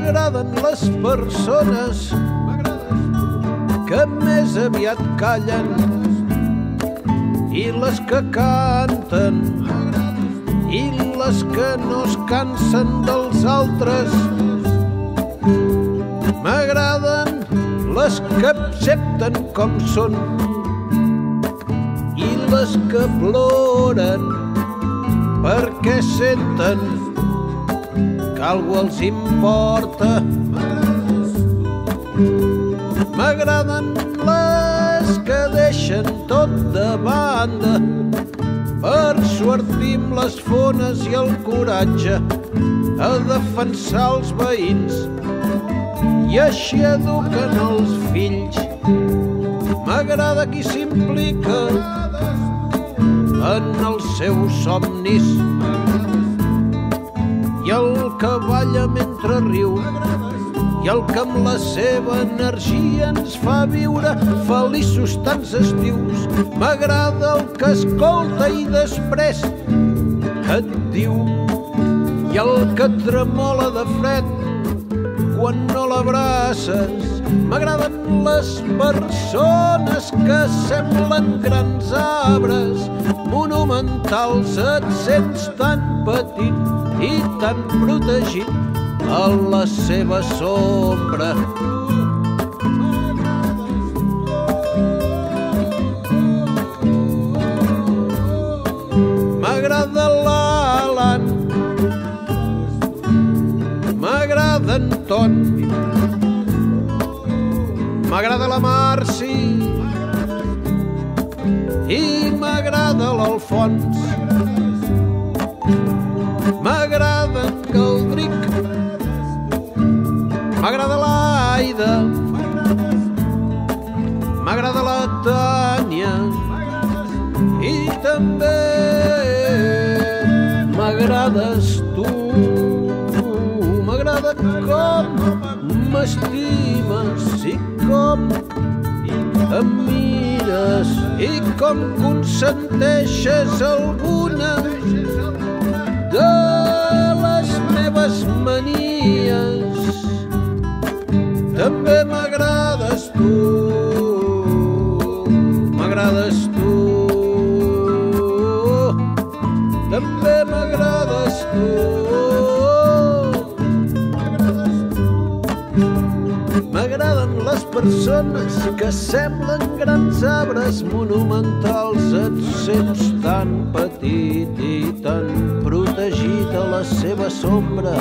les persones que més aviat callen i les que canten i les que no es cansen dels altres. M'agraden les que accepten com són i les que ploren perquè senten que algú els importa. M'agraden les que deixen tot de banda per sortir amb les fones i el coratge a defensar els veïns i així eduquen els fills. M'agrada qui s'implica en els seus somnis i el que balla mentre riu i el que amb la seva energia ens fa viure feliços tants estius. M'agrada el que escolta i després et diu i el que tremola de fred quan no l'abraces. M'agraden les persones que semblen grans arbres monumentals. Et sents tan petit i tan protegit a la seva sombra. M'agrada l'Alan, m'agrada en Ton, m'agrada la Marci i m'agrada l'Alfons. M'agrada en Caldric, m'agrada l'Aida, m'agrada la Tània i també m'agrades tu. M'agrada com m'estimes i com em mires i com consenteixes alguna de les meves manies. També m'agrades tu, m'agrades tu, també m'agrades tu. M'agraden les persones que semblen grans arbres monumentals. Et sents tan petit i tan protegit a la seva sombra.